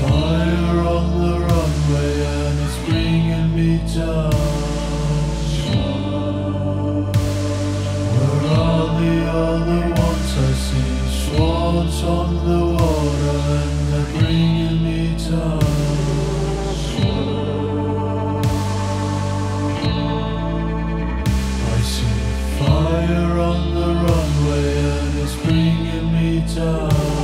fire on the runway and it's bringing me down. Fire on the runway and it's bringing me down.